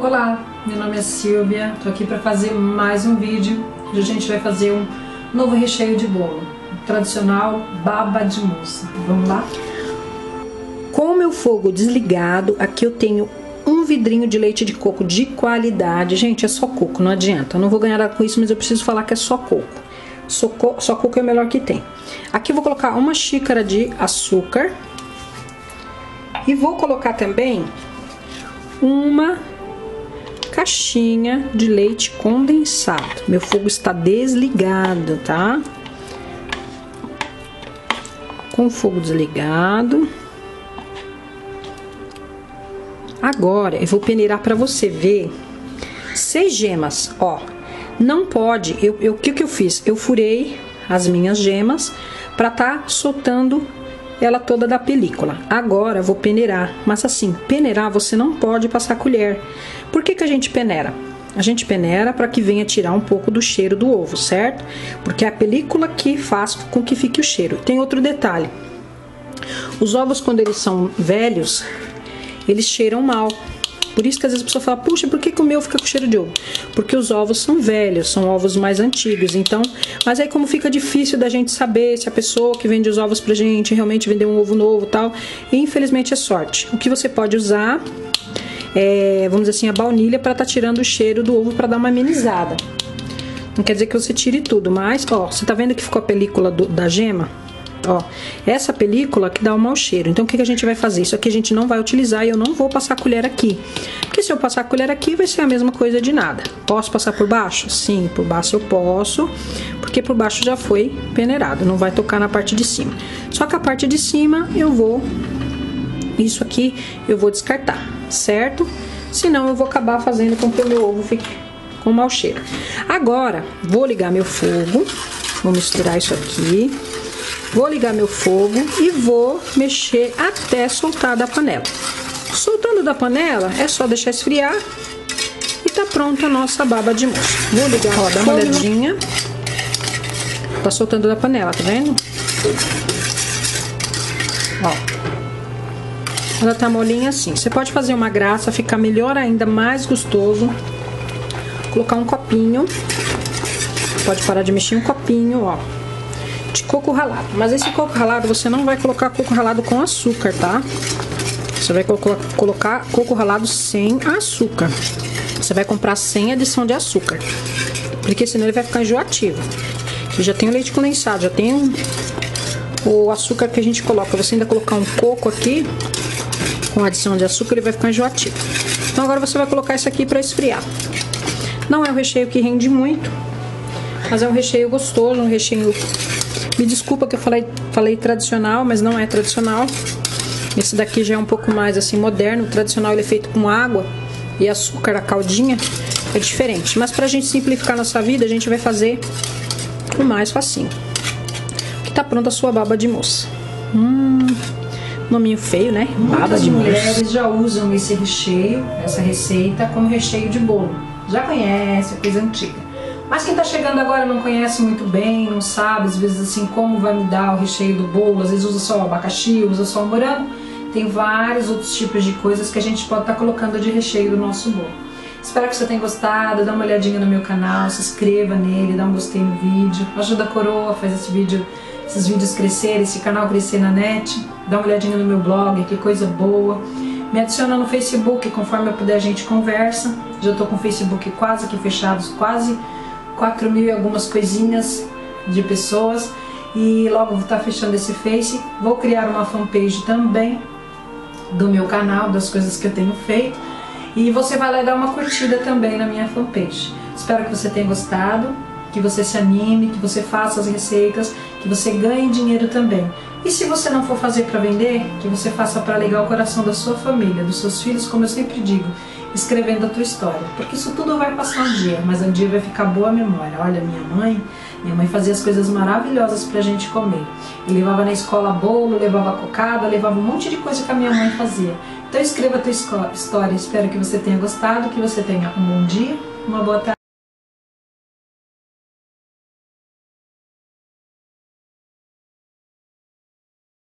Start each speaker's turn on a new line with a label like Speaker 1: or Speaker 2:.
Speaker 1: Olá, meu nome é Silvia, tô aqui para fazer mais um vídeo. Hoje a gente vai fazer um novo recheio de bolo, tradicional baba de moça. Vamos lá?
Speaker 2: Com o meu fogo desligado, aqui eu tenho um vidrinho de leite de coco de qualidade. Gente, é só coco, não adianta. Eu não vou ganhar nada com isso, mas eu preciso falar que é só coco. Só, só coco é o melhor que tem. Aqui eu vou colocar uma xícara de açúcar. E vou colocar também uma caixinha de leite condensado. Meu fogo está desligado, tá? Com o fogo desligado. Agora eu vou peneirar para você ver seis gemas, ó. Não pode, eu, o que que eu fiz? Eu furei as minhas gemas para tá soltando ela toda da película. Agora vou peneirar, mas assim, peneirar você não pode passar colher. Por que, que a gente peneira? A gente peneira para que venha tirar um pouco do cheiro do ovo, certo? Porque é a película que faz com que fique o cheiro. Tem outro detalhe. Os ovos quando eles são velhos, eles cheiram mal. Por isso que às vezes a pessoa fala, puxa, por que, que o meu fica com cheiro de ovo? Porque os ovos são velhos, são ovos mais antigos. Então, mas aí como fica difícil da gente saber se a pessoa que vende os ovos pra gente realmente vendeu um ovo novo tal, infelizmente é sorte. O que você pode usar é, vamos dizer assim, a baunilha para tá tirando o cheiro do ovo para dar uma amenizada. Não quer dizer que você tire tudo, mas, ó, você tá vendo que ficou a película do, da gema? Ó, essa película que dá o mau cheiro. Então, o que, que a gente vai fazer? Isso aqui a gente não vai utilizar e eu não vou passar a colher aqui. Porque se eu passar a colher aqui, vai ser a mesma coisa de nada. Posso passar por baixo? Sim, por baixo eu posso, porque por baixo já foi peneirado, não vai tocar na parte de cima. Só que a parte de cima eu vou... Isso aqui eu vou descartar, certo? Senão eu vou acabar fazendo com que o meu ovo fique com mau cheiro. Agora, vou ligar meu fogo, vou misturar isso aqui. Vou ligar meu fogo e vou mexer até soltar da panela. Soltando da panela, é só deixar esfriar e tá pronta a nossa baba de moça. Vou ligar, ó, dá uma olhadinha. Tá soltando da panela, tá vendo? Ó. Ela tá molinha assim. Você pode fazer uma graça, ficar melhor ainda, mais gostoso. Colocar um copinho. Pode parar de mexer um copinho, ó de coco ralado. Mas esse coco ralado você não vai colocar coco ralado com açúcar, tá? Você vai colocar coco ralado sem açúcar. Você vai comprar sem adição de açúcar. Porque senão ele vai ficar enjoativo. E já tem o leite condensado, já tem o açúcar que a gente coloca. Você ainda colocar um coco aqui com adição de açúcar, ele vai ficar enjoativo. Então agora você vai colocar isso aqui para esfriar. Não é um recheio que rende muito, mas é um recheio gostoso, um recheio me desculpa que eu falei, falei tradicional, mas não é tradicional. Esse daqui já é um pouco mais assim moderno. O tradicional ele é feito com água e açúcar, a caldinha é diferente. Mas pra gente simplificar nossa vida, a gente vai fazer o mais facinho. Que tá pronta a sua baba de moça. Hum, nominho feio, né?
Speaker 1: Baba Muitas de mulheres moça. já usam esse recheio, essa receita, como recheio de bolo. Já conhece, é coisa antiga. Mas quem está chegando agora não conhece muito bem, não sabe às vezes assim como vai me dar o recheio do bolo, às vezes usa só o abacaxi, usa só o morango. Tem vários outros tipos de coisas que a gente pode estar tá colocando de recheio do nosso bolo. Espero que você tenha gostado, dá uma olhadinha no meu canal, se inscreva nele, dá um gostei no vídeo, ajuda a coroa, faz esse vídeo, esses vídeos crescerem, esse canal crescer na net, dá uma olhadinha no meu blog, que coisa boa. Me adiciona no Facebook, conforme eu puder a gente conversa. Já estou com o Facebook quase que fechados, quase 4 mil e algumas coisinhas de pessoas e logo vou estar fechando esse Face. Vou criar uma fanpage também do meu canal, das coisas que eu tenho feito e você vai lá dar uma curtida também na minha fanpage. Espero que você tenha gostado, que você se anime, que você faça as receitas, que você ganhe dinheiro também. E se você não for fazer para vender, que você faça para alegar o coração da sua família, dos seus filhos, como eu sempre digo escrevendo a tua história. Porque isso tudo vai passar um dia, mas um dia vai ficar boa a memória. Olha, minha mãe, minha mãe fazia as coisas maravilhosas pra gente comer. E levava na escola bolo, levava cocada, levava um monte de coisa que a minha mãe fazia. Então escreva a tua história. Espero que você tenha gostado, que você tenha um bom dia, uma boa tarde.